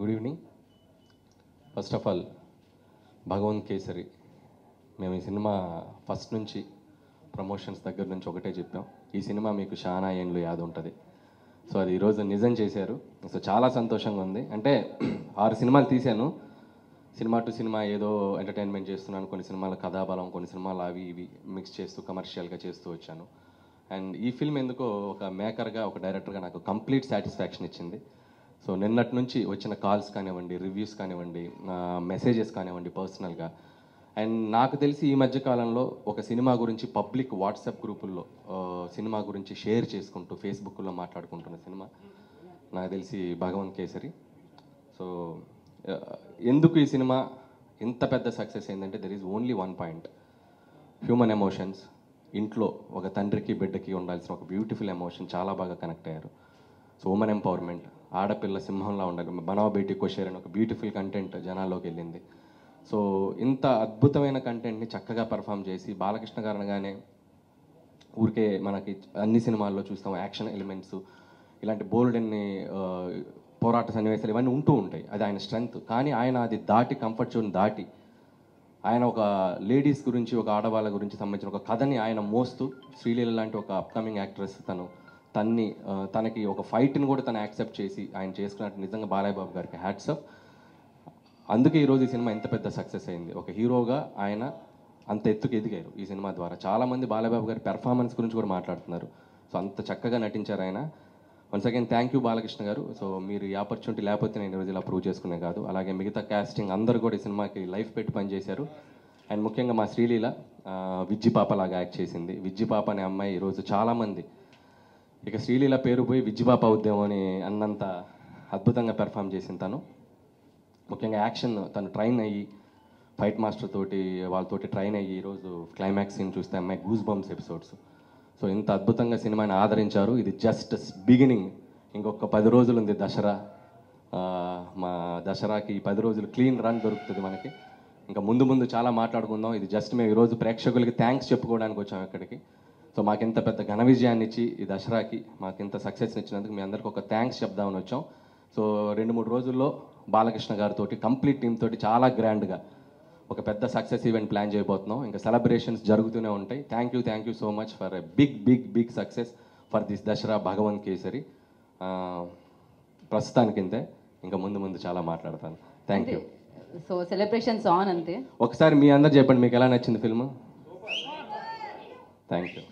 Good evening. First of all Bhagavanth Kesari మేము ఈ cinema first నుంచి ప్రమోషన్స్ దగ్గర నుంచి ఒకటే చెప్పాం. ఈ సినిమా మీకు షానా ఏండ్లు యాద్ ఉంటుంది. సో అది ఈరోజు నిజం చేశారు. సో చాలా సంతోషంగా ఉంది. అంటే ఆరు సినిమాలు తీశాను. సినిమా టు సినిమా ఏదో ఎంటర్టైన్మెంట్ చేస్తున్నాను. కొన్ని సినిమాల కథాబలం కొన్ని సినిమాలు అవి ఇవి మిక్స్ చేస్తూ కమర్షియల్గా చేస్తూ వచ్చాను. అండ్ ఈ ఫిల్మ్ ఎందుకో ఒక మేకర్గా ఒక డైరెక్టర్గా నాకు కంప్లీట్ సాటిస్ఫాక్షన్ ఇచ్చింది. సో నిన్నటి నుంచి వచ్చిన కాల్స్ కానివ్వండి రివ్యూస్ కానివ్వండి మెసేజెస్ కానివ్వండి పర్సనల్గా. అండ్ నాకు తెలిసి ఈ మధ్య కాలంలో ఒక సినిమా గురించి పబ్లిక్ వాట్సాప్ గ్రూపుల్లో సినిమా గురించి షేర్ చేసుకుంటూ ఫేస్బుక్లో మాట్లాడుకుంటున్న సినిమా నాకు తెలిసి భగవంత్ కేసరి. సో ఎందుకు ఈ సినిమా ఇంత పెద్ద సక్సెస్ ఏంటంటే there is only one point human emotions ఇంట్లో ఒక తండ్రికి బిడ్డకి ఉండాల్సిన ఒక బ్యూటిఫుల్ ఎమోషన్ చాలా బాగా కనెక్ట్ అయ్యారు. సో ఉమెన్ ఎంపవర్మెంట్ ఆడపిల్ల సింహంలా ఉండగా బనావ బేటీ కోషేర్ అని ఒక బ్యూటిఫుల్ కంటెంట్ జనాల్లోకి వెళ్ళింది. సో ఇంత అద్భుతమైన కంటెంట్ని చక్కగా పర్ఫామ్ చేసి బాలకృష్ణ గారు అనగానే ఊరికే మనకి అన్ని సినిమాల్లో చూస్తాం యాక్షన్ ఎలిమెంట్స్ ఇలాంటి బోల్డ్ అన్ని పోరాట సన్నివేశాలు ఇవన్నీ ఉంటూ ఉంటాయి. అది ఆయన స్ట్రెంగ్త్ కానీ ఆయన అది దాటి కంఫర్ట్ జోన్ దాటి ఆయన ఒక లేడీస్ గురించి ఒక ఆడవాళ్ళ గురించి సంబంధించిన ఒక కథని ఆయన మోస్తూ శ్రీలీల లాంటి ఒక అప్కమింగ్ యాక్ట్రెస్ తను తన్ని తనకి ఒక ఫైట్ని కూడా తను యాక్సెప్ట్ చేసి ఆయన చేసుకున్నట్టు నిజంగా బాలయ్య బాబు గారికి హ్యాట్సప్ అందుకే ఈరోజు ఈ సినిమా ఎంత పెద్ద సక్సెస్ అయింది. ఒక హీరోగా ఆయన అంత ఎత్తుకు ఎదిగారు ఈ సినిమా ద్వారా. చాలామంది బాలయ్యబాబు గారి పెర్ఫార్మెన్స్ గురించి కూడా మాట్లాడుతున్నారు. సో అంత చక్కగా నటించారు ఆయన. Once again thank you Balakrishna garu. So మీరు ఈ ఆపర్చునిటీ లేకపోతే నేను ఈరోజు ఇలా ప్రూవ్ చేసుకునే కాదు. అలాగే మిగతా కాస్టింగ్ అందరూ కూడా ఈ సినిమాకి లైఫ్ పెట్టి పనిచేశారు. అండ్ ముఖ్యంగా మా శ్రీలీల విజ్జి పాప లాగా యాక్ట్ చేసింది. విజ్జి పాప అనే అమ్మాయి ఈరోజు చాలామంది ఇక శ్రీలీల పేరు పోయి విజ్జుబాప ఉద్యమం అని అన్నంత అద్భుతంగా పెర్ఫామ్ చేసింది తను. ముఖ్యంగా యాక్షన్ తను ట్రైన్ అయ్యి ఫైట్ మాస్టర్ తోటి వాళ్ళతోటి ట్రైన్ అయ్యి ఈరోజు క్లైమాక్స్ సీన్ చూస్తే అమ్మాయి గూస్ బంప్స్ ఎపిసోడ్స్ సో ఇంత అద్భుతంగా సినిమాని ఆదరించారు. ఇది జస్ట్ బిగినింగ్ ఇంకొక పది రోజులు ఉంది దసరా. మా దసరాకి పది రోజులు క్లీన్ రన్ దొరుకుతుంది మనకి. ఇంకా ముందు ముందు చాలా మాట్లాడుకుందాం. ఇది జస్ట్ మేము ఈరోజు ప్రేక్షకులకి థ్యాంక్స్ చెప్పుకోవడానికి వచ్చాం ఇక్కడికి. సో మాకు ఇంత పెద్ద ఘన విజయాన్ని ఇచ్చి ఈ దసరాకి మాకు ఇంత సక్సెస్ని ఇచ్చినందుకు మీ అందరికీ ఒక థ్యాంక్స్ చెప్దామని వచ్చాం. సో రెండు మూడు రోజుల్లో బాలకృష్ణ గారితో కంప్లీట్ టీమ్ తోటి చాలా గ్రాండ్గా ఒక పెద్ద సక్సెస్ ఈవెంట్ ప్లాన్ చేయబోతున్నాం. ఇంకా సెలబ్రేషన్స్ జరుగుతూనే ఉంటాయి. Thank you thank you so much for a big big big success for this Dasara Bhagavanth Kesari. ప్రస్తుతానికి ఇంతే ఇంకా ముందు ముందు చాలా మాట్లాడతాను. Thank you so celebrations on అంతే. ఒకసారి మీ అందరు చెప్పండి మీకు ఎలా నచ్చింది ఫిల్మ్? Thank you